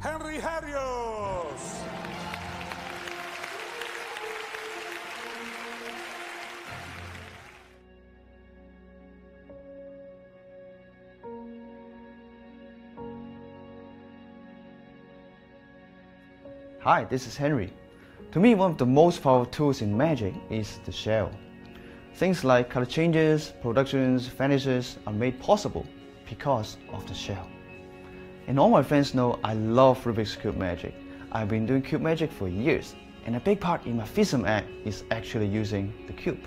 Henry Harrius. Hi, this is Henry. To me, one of the most powerful tools in Magic is the shell. Things like color changes, productions, finishes are made possible because of the shell. And all my friends know I love Rubik's Cube Magic. I've been doing Cube Magic for years, and a big part in my FISM act is actually using the cube.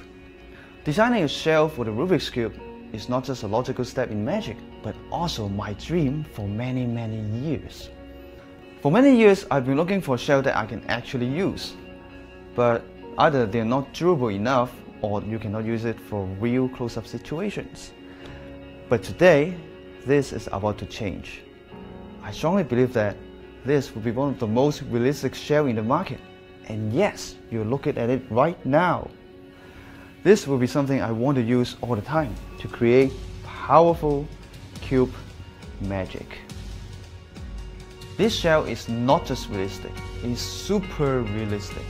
Designing a shell for the Rubik's Cube is not just a logical step in Magic, but also my dream for many, many years. For many years, I've been looking for a shell that I can actually use. But either they're not durable enough or you cannot use it for real close-up situations. But today, this is about to change. I strongly believe that this will be one of the most realistic shell in the market. And yes, you're looking at it right now. This will be something I want to use all the time to create powerful cube magic. This shell is not just realistic, it's super realistic.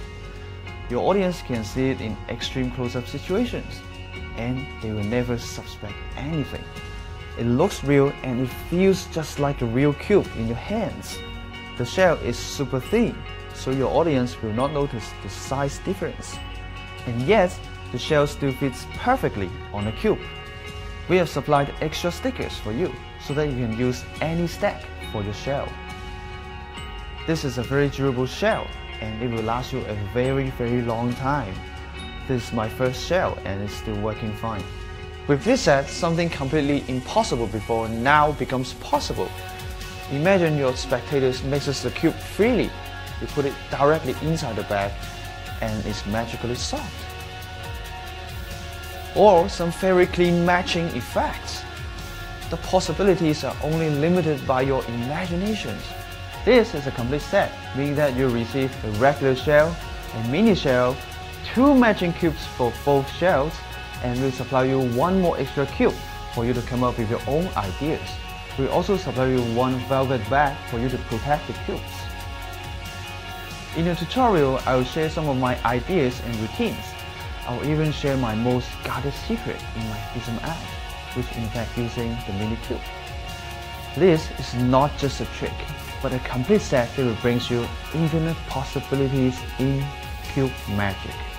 Your audience can see it in extreme close-up situations, and they will never suspect anything. It looks real and it feels just like a real cube in your hands. The shell is super thin, so your audience will not notice the size difference. And yet, the shell still fits perfectly on a cube. We have supplied extra stickers for you so that you can use any stack for your shell. This is a very durable shell and it will last you a very very long time. This is my first shell and it's still working fine. With this set, something completely impossible before now becomes possible. Imagine your spectators mixes the cube freely. You put it directly inside the bag and it's magically soft. Or some very clean matching effects. The possibilities are only limited by your imaginations. This is a complete set, meaning that you receive a regular shell, a mini shell, two matching cubes for both shells, and we'll supply you one more extra cube for you to come up with your own ideas. We'll also supply you one velvet bag for you to protect the cubes. In the tutorial, I will share some of my ideas and routines. I will even share my most guarded secret in my FISM app, which in fact using the mini cube. This is not just a trick, but a complete set that will bring you infinite possibilities in Cube Magic.